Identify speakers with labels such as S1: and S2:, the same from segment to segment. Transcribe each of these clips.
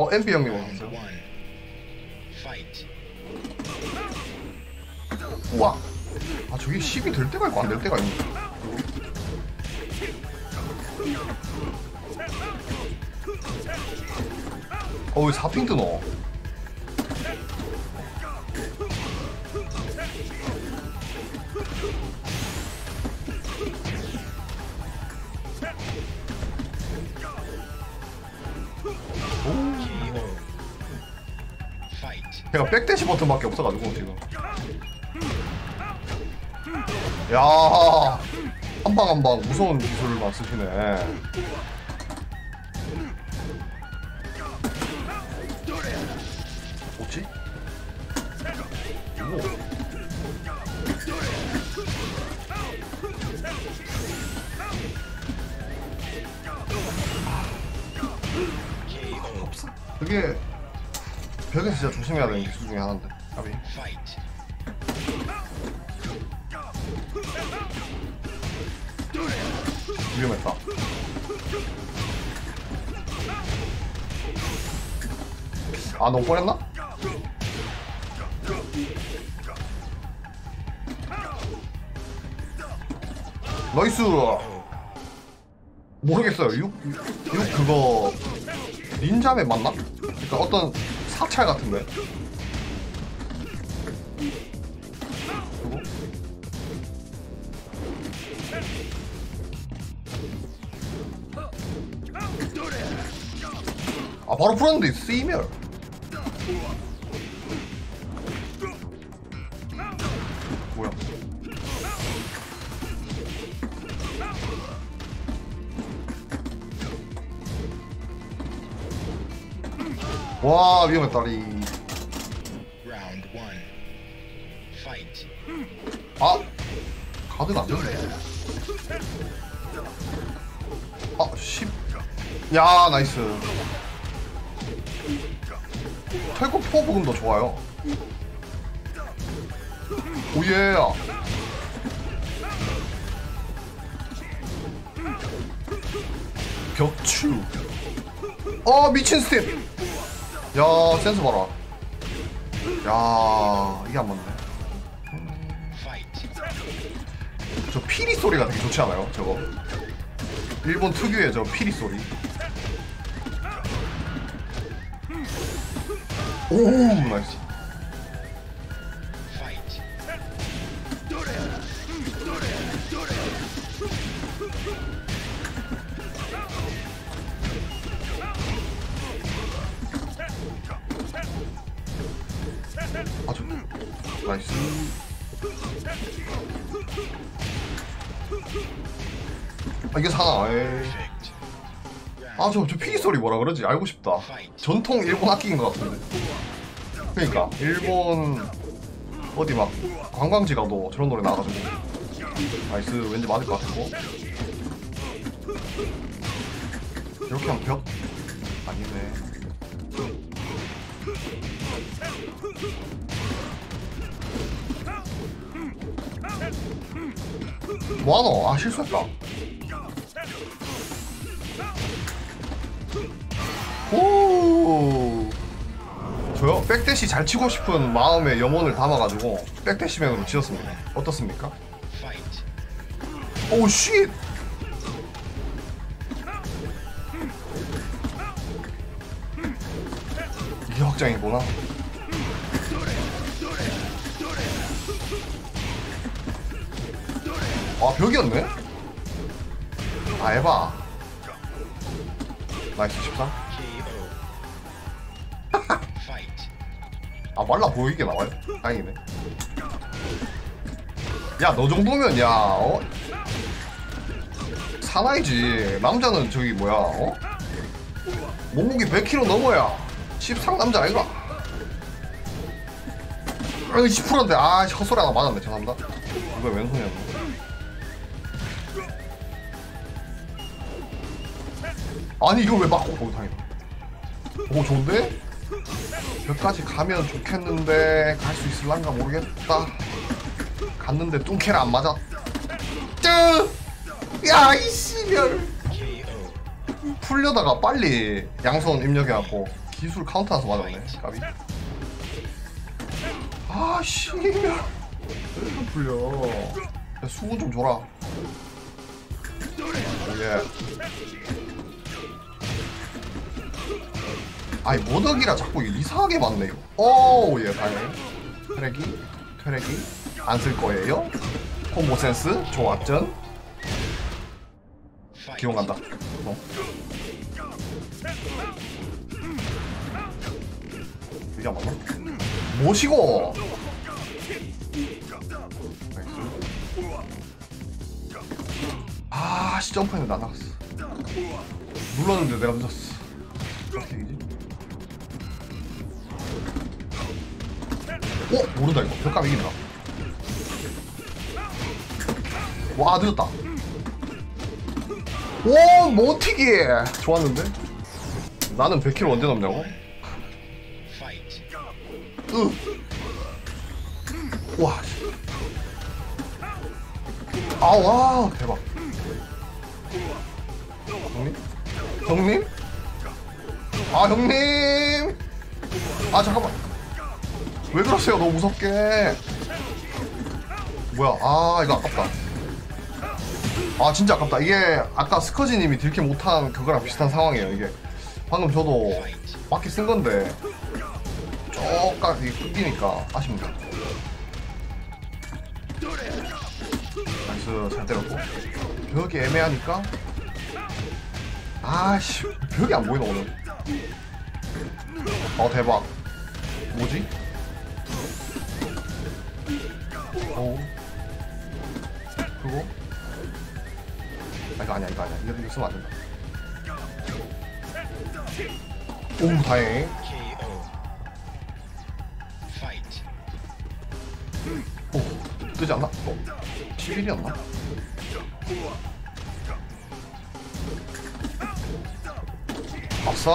S1: 어 MB 형님 오셨어요. 우와 아 저게 10이 될 때가 있고 안 될 때가 있네 어 왜 4핑 뜨노
S2: KO.
S1: 제가 백대시 버튼밖에 없어가지고 지금 야 한방 한 방 무서운 기술만 쓰시네 뭐지? 오.
S2: KO.
S1: 그게 벽에 진짜 조심해야 되는 기술 중에 하나인데
S2: Fight.
S1: 위험했다 아 너무 뻔했나? 나이스 모르겠어요 6, 6 그거 닌자맨 맞나? 그러니까 어떤 사찰 같은데? 아 바로 풀었는데 쓰이멸 와 위험했다리. 아 가드가 안 됐네. 아 10. 야 나이스. 탈코 포부금도 좋아요. 오예. 격추. 어 미친 스텝 야 센스 봐라 야 이게 안 맞네. 저 피리 소리가 되게 좋지 않아요? 저거 일본 특유의 저 피리 소리 오 nice
S2: nice
S1: 아 이게 사나 에이.
S2: Perfect.
S1: 아, 저, 저 피리 소리 뭐라 그러지? 알고 싶다. 전통 일본 악기인 것 같은데. 그러니까, 일본, 어디 막, 관광지 가도 저런 노래 나와가지고. nice, 왠지 맞을 것 같고. 이렇게 하면 벽? 아니네. 뭐하노? 아, 실수했다. 오. 저요 back dash 잘 치고 싶은 마음의 염원을 담아가지고 백대시맨으로 지었습니다. 어떻습니까?
S2: Fight.
S1: oh shit. 이게 확장이구나. 아 벽이었네? 아 에바. nice 13.
S2: KO. Fight.
S1: 아 말라 보이게 나와요? 다행이네 야 너 정도면 야 어? 사나이지 남자는 저기 뭐야 어? 몸무게 100kg 넘어야 13 남자 아이가 아이 10%인데 아 헛소리 하나 맞았네 죄송합니다 이거 왼손이었네 아니 이걸 왜 맞고 오 다행이다. 오 좋은데? 여기까지 가면 좋겠는데 갈 수 있을란가 모르겠다. 갔는데 뚱캐를 안 맞아. 쯔야 이
S2: 씨발.
S1: 풀려다가 빨리 양손 입력해갖고 기술 카운터 나서 맞았네 까비. 아 씨발. 왜 이렇게 풀려? 야, 수고 좀 줘라. 예 아니 모덕이라 자꾸 이상하게 맞네 이거 오예 다행 트랙이 트랙이. 안 쓸 거예요? 콤보 센스? 좋았전? 간다. 어. 이게 안 맞나? 나이스. 아씨 점프했는데 안 나갔어. 눌렀는데 내가 늦었어. 어떻게 이지 어? 모른다 이거 벽감 이긴다 와 늦었다 오 모티기 좋았는데 나는 100kg 언제 넘냐고? 와. 씨. 아, 와, 대박. 형님? 형님? 아, 형님! 아, 잠깐만. 왜 그러세요? 너무 무섭게. 뭐야, 아, 이거 아깝다. 아, 진짜 아깝다. 이게 아까 스커지님이 딜캐 못한 그거랑 비슷한 상황이에요, 이게. 방금 저도 맞게 쓴 건데, 쪼까 이게 끊기니까 아쉽니다. nice 잘 때렸고 벽이 애매하니까 아씨 벽이 안 보이나 오늘 어 대박 뭐지? 어 그거? 아 이거 아니야 이거 아니야 이거, 이거 쓰면 안 된다 오 다행. 오, 뜨지 않나? 어, 11이었나? 아싸!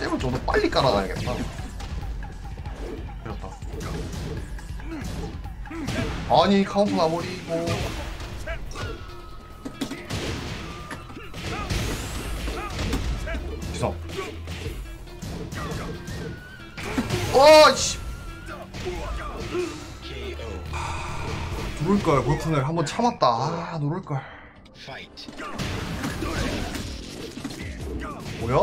S1: 잽을 좀더 빨리 깔아놔야겠다. 아니, 카운트 나버리고. 기성. 와, 씨!
S2: KO.
S1: 누를걸, 버튼을 한번 참았다. 아, 누를걸. 뭐야?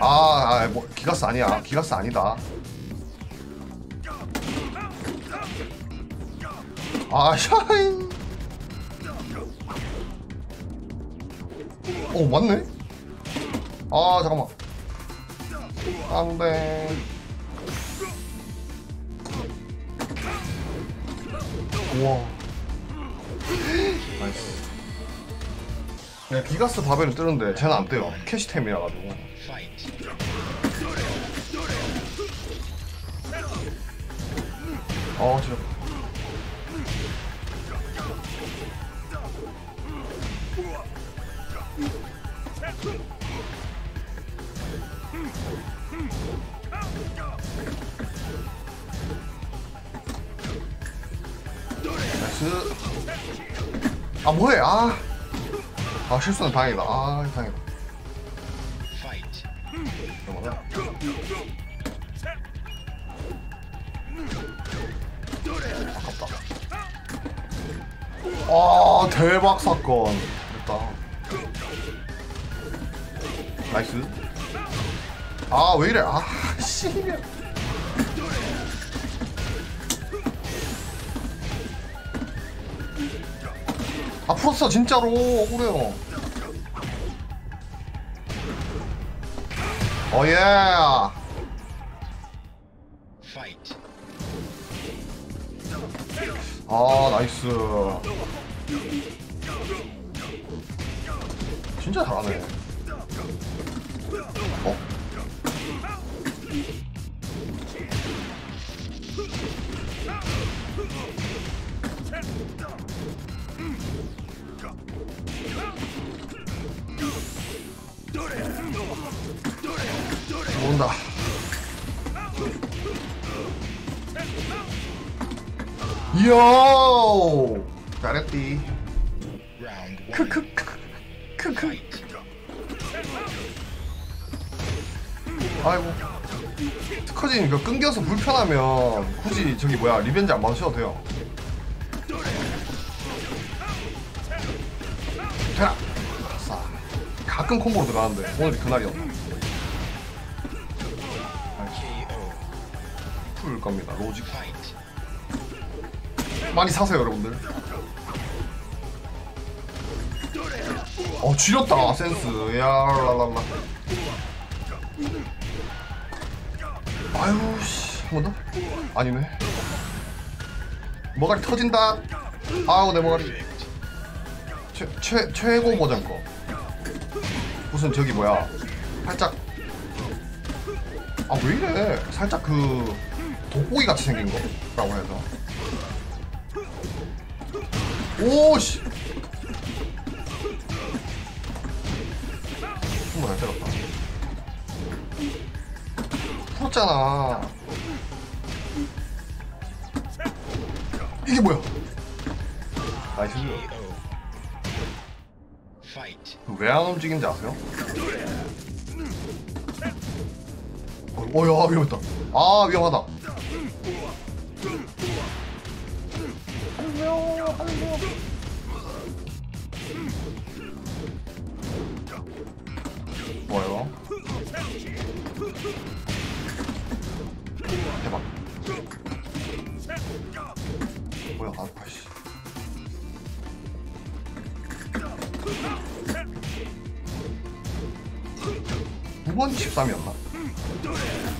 S1: 아, 아, 뭐 기가스 아니야. 기가스 아니다. 아, 샤인. 어, 맞네. 아, 잠깐만. 안 돼. 우와. 나이스. 네, 기가스 바벨을 뜨는데 쟤는 안 떠요. 캐시템이라 가지고. 어, 진짜. 나이스. 아, 뭐해, 아. 아, 실수는 다행이다. 아. 잠깐만. 아깝다. 아 대박 사건. 됐다. 나이스. 아 왜 이래? 아 씨. 아 풀었어 진짜로 억울해요. 어예. 아 나이스 진짜 잘하네 어? 온다 요 잘했디.
S2: Round one.
S1: 크크크 크크.
S2: Fight.
S1: 아이고. 스커진 이거 끊겨서 불편하면 굳이 저기 뭐야 리벤지 안 받으셔도 돼요. 되라 아싸 가끔 콤보로 들어가는데 오늘이 그날이었나 겁니다. 로직. 많이 사세요 여러분들. 어 쥐렸다 센스. 야 랄랄라. 아유 씨 한 번 더? 아니네. 머가리 터진다. 아우 내 머가리. 최, 최, 최고 버전 거. 무슨 저기 뭐야. 살짝. 아 왜 이래? 살짝 그 돋보기 같이 생긴 거라고 해야 오씨. 정말 잘 때렸다. 풀었잖아. 이게 뭐야? 나이스.
S2: KO. Fight.
S1: 왜안 움직이는지 아세요? 어, 어야 위험했다. 아 위험하다 좋아요. 대박. 뭐야 아, 아씨. 두번 13이었나?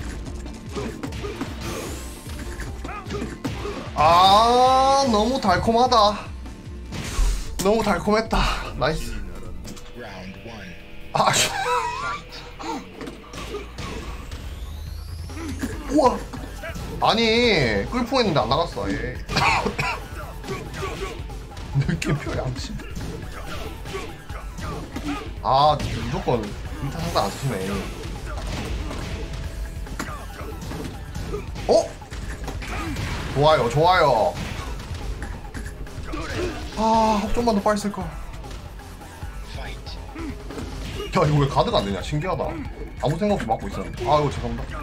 S1: 아 너무 달콤하다 너무 달콤했다 나이스. 아. 우와 아니 끌고 했는데 안 나갔어 얘 느낌표 양심 아 무조건 인타 상대 안 쓰시네 어? 좋아요 좋아요. 아 좀만 더 빨리 쓸걸. 야 이거 왜 가드가 안 되냐? 신기하다. 아무 생각 없이 막고 있었는데 아이고 죄송합니다.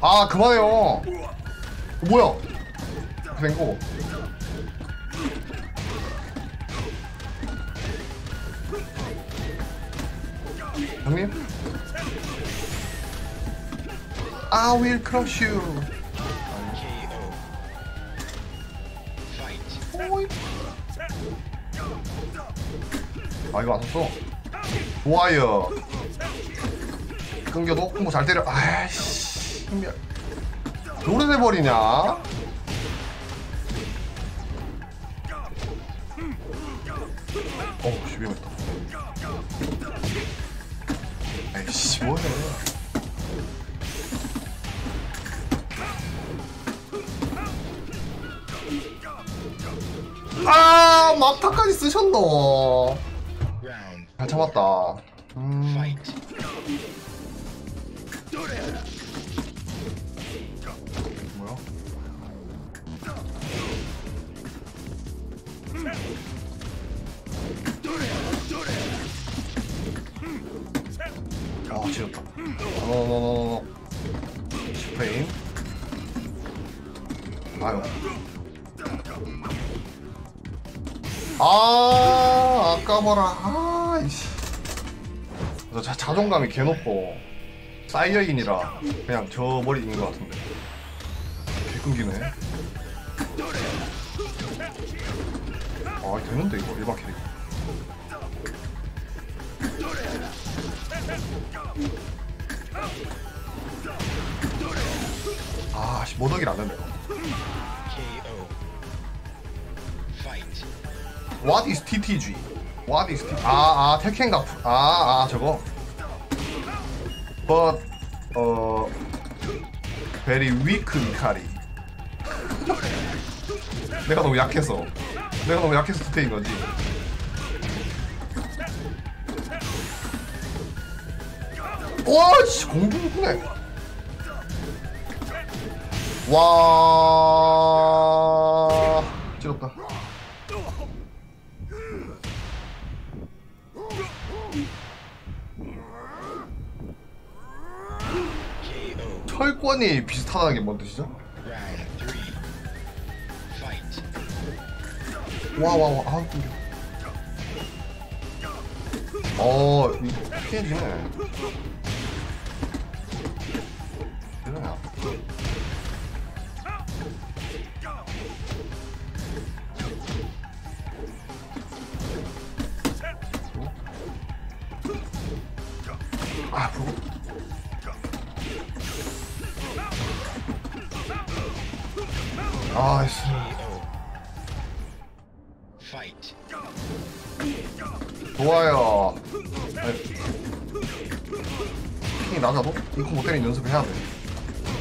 S1: 아 그만해요. 어, 뭐야? 된거. 형님? I will crush you 아 이거 안 썼어. 좋아요. 끊겨도 공부 잘 때려. 아이씨 흥미야 노래돼버리냐? 어우 씨 위험했다. 에이씨 뭐해 아 막타까지
S2: Round.
S1: 잘 참았다 음. 뭐야? 아 지렸다 노노노노노 10프레임 아유 아 아까워라. 아 이씨. 그래서 자, 자존감이 개 높고 사이어인이라 그냥 저 머리 인것 같은데. 개 끊기네. 아 되는데 이거? 일반 캐릭 아씨 모덕이라 안 된다 What is TTG? What is T? 아, 아, 테켄가. 아, 아, 저거. But, 어, very weak 미카리. 내가 너무 약해서. 내가 너무 약해서 투테인 거지. 와, 씨, 공중구네. 와. 혈권이 비슷하다는 게 뭔 뜻이죠? 와와와 아 꿀려 어 피해지네 때리는 연습을 해야 돼.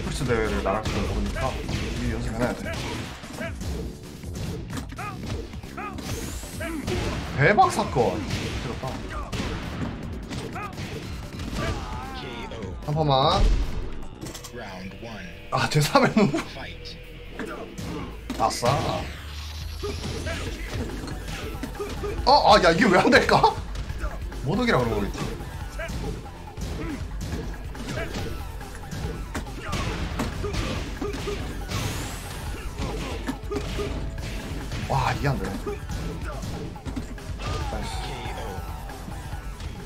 S1: 풀스 대회를 나갈 줄 모르니까 미리 연습해놔야 돼. 대박 사건. 들었다. 한 번만. 아, 제3의 눈.
S2: Fight.
S1: 아싸. 어, 아, 야, 이게 왜 안 될까? 모독이라 그런 거겠지. 이게 안 되네.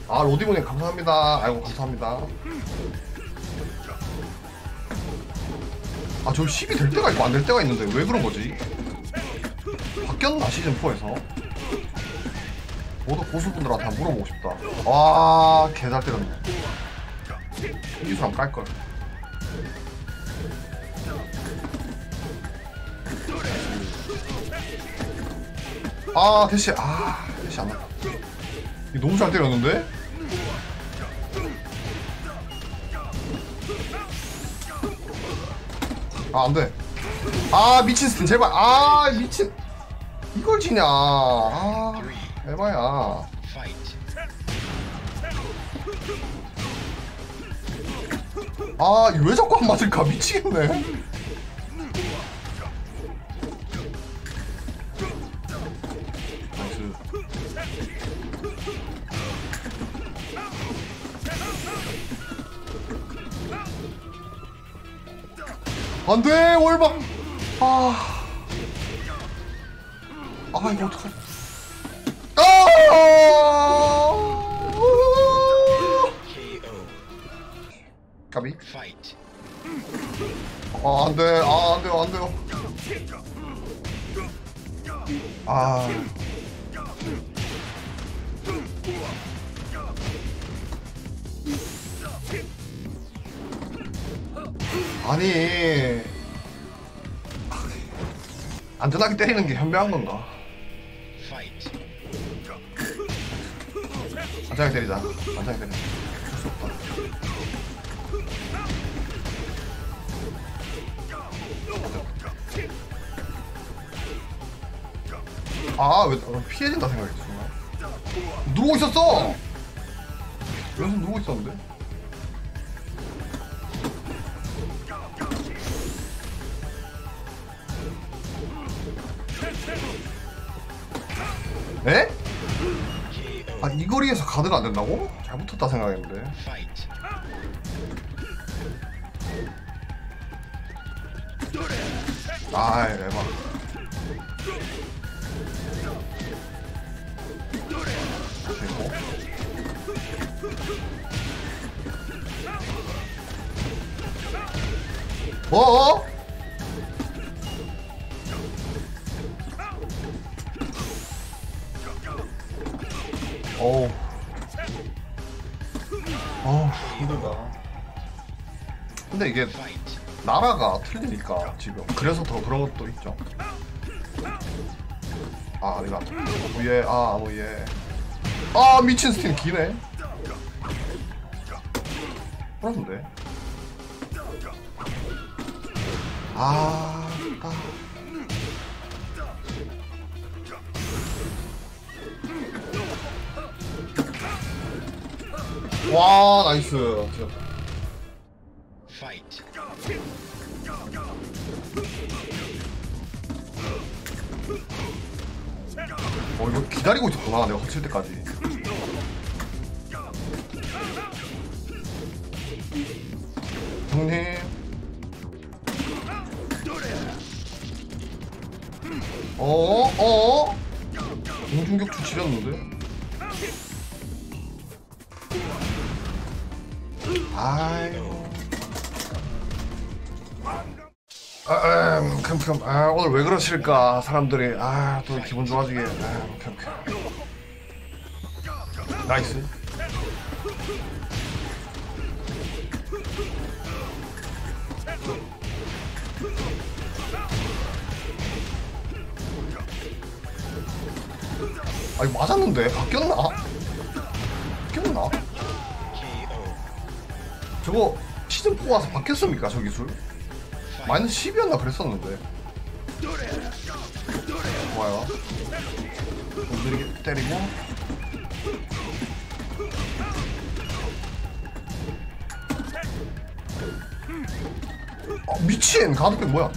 S1: 아, 로디모님 감사합니다. 아이고, 감사합니다. 아, 저 10이 될 때가 있고 안 될 때가 있는데 왜 그런 거지? 바뀌었나 시즌4에서? 모두 고수분들한테 한번 물어보고 싶다. 와, 개잘 때렸네. 이수랑 깔걸. 아, 대시, 아, 대시 안. 이거 너무 잘 때렸는데? 아, 안 돼. 아, 미친 스킨, 제발. 아, 미친. 이걸 지냐. 아, 에바야.
S2: Fight.
S1: 아, 이거 왜 자꾸 안 맞을까? 미치겠네. 안 돼, 월방. 아. 아, 이거 어떡하지? 아!
S2: Fight.
S1: 아, 안 돼. 아, 안 돼요. 안 돼요. 아. 아니. 안전하게 때리는 게 현명한 건가? 안전하게 때리자. 안전하게 때리자. 어쩔 수 없다. 아, 왜 어, 피해진다 생각했지. 누르고 있었어! 연습 누르고 있었는데? 에? 아, 이 거리에서 가드가 안 된다고? 잘 붙었다 생각했는데. 아이, 에바. 그리고 어? 어 우. 어우, 힘들다. 근데 이게. 나라가 틀리니까 지금 그래서 더 그런 것도 있죠 아 아니다 위에 아 위에 아 미친 스킨 기네 그런데 아 아. 와 나이스. 어 이거 기다리고 있었구나 내가 확칠 때까지. 형님. 어어? 어어? 공중격추 치렸는데? 아유. 아, 음, 컴컴. 아, 오늘 왜 그러실까? 사람들이. 아, 또 기분 좋아지게. 아, 컴컴. 나이스. 아, 이거 맞았는데? 바뀌었나? 바뀌었나? 저거 시즌4 와서 바뀌었습니까, 저 기술? 마이너스 10이었나 그랬었는데. 좋아요. 좀 느리게 때리고. 아, 미친! 가드백 뭐야?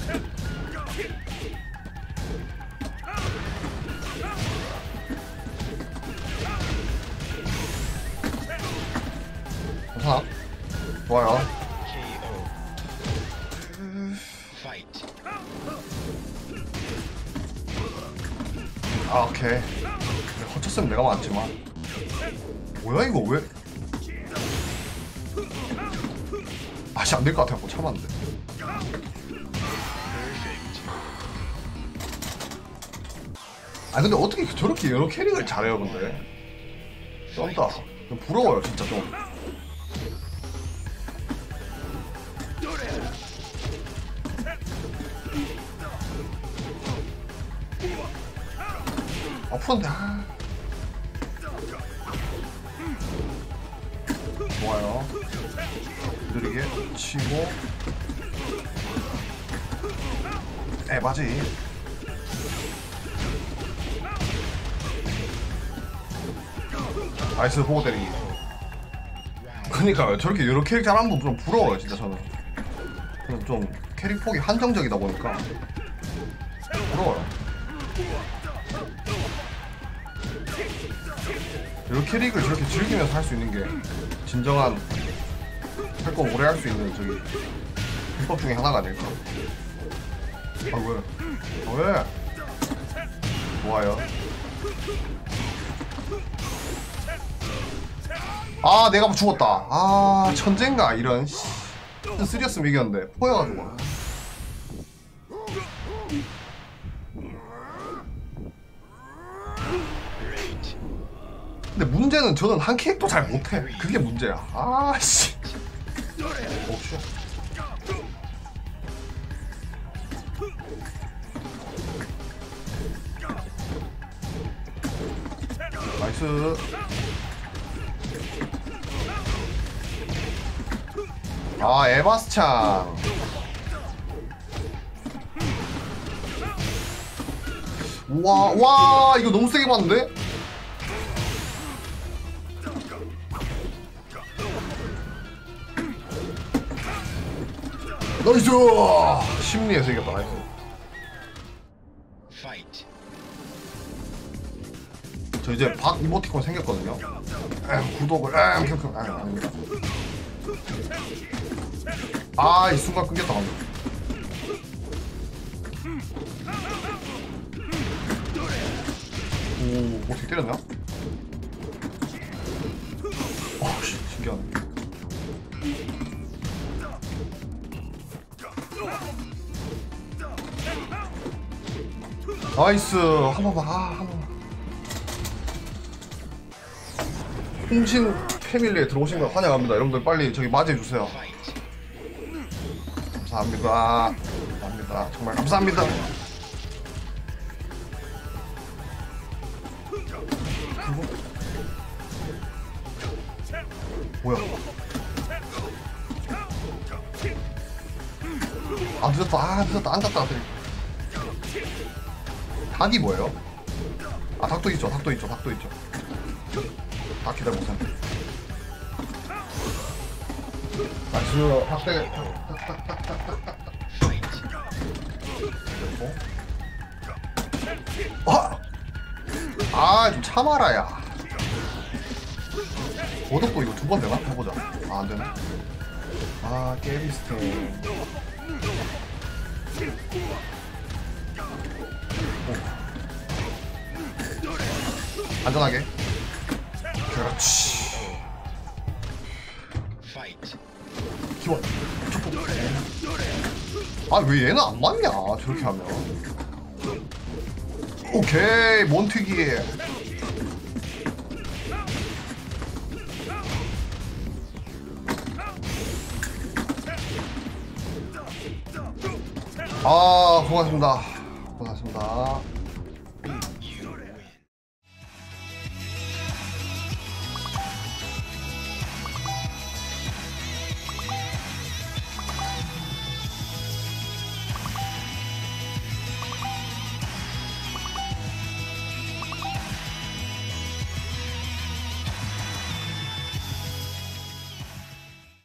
S1: 괜찮아? 좋아요. 아 오케이. 내가 거쳤으면 내가 맞지만. 뭐야 이거 왜? 아씨 안될 것 같아서 참았는데.
S2: Perfect.
S1: 아 근데 어떻게 저렇게 여러 캐릭을 잘해요 근데? 쩐다. 좀 부러워요 진짜 좀 아. 좋아요. 느리게 치고. 에바지? nice 보고 때리기. 그니까요. 저렇게 여러 캐릭 잘하는 분좀 부러워요 진짜 저는. 저는 좀 캐릭 폭이 한정적이다 보니까. 부러워요 여러 캐릭을 저렇게 즐기면서 할 수 있는 게 진정한 활동 오래 할 수 있는 저기 비법 중에 하나가 아닐까 아 왜? 아, 왜? 좋아요 아 내가 죽었다 아 천재인가 이런 씨. 쓰리였으면 이겼는데 포여가지고 근데 문제는 저는 한 캐릭터 잘 못해. 그게 문제야. 아씨. 오쉣 나이스. 아 에바스찬. 와, 와, 이거 너무 세게 봤는데? 나이스! 심리에서 이겼다, 나이스. 저 이제 박 이모티콘 생겼거든요. 엠, 구독을, 엠, 큐큐, 엠, 아닙니다. 아, 이 순간 끊겼다, 방금. 오, 어떻게 때렸냐? nice. 한 번만 아 한 번만. 홍신 family에 들어오신 걸 환영합니다. 여러분들 빨리 저기 맞이해 주세요.
S2: Fight.
S1: 감사합니다. 감사합니다. 정말 감사합니다. 뭐야? 아 늦었다. 아 늦었다. 앉았다 닭이 뭐예요? 아 닭도 있죠 닭도 있죠 닭도 있죠 닭 기다려보세요 나이스 닭대
S2: Fight.
S1: 어? 아, 좀 참아라, 야. 오덕도 이거 두 번 되나? 해보자. 아, 안 되네. 아, 깨비스테. 안전하게. 그렇지.
S2: Fight.
S1: 기원. 아왜 얘는 안 맞냐 저렇게 하면. 오케이 몬튀기 아 고맙습니다. 고맙습니다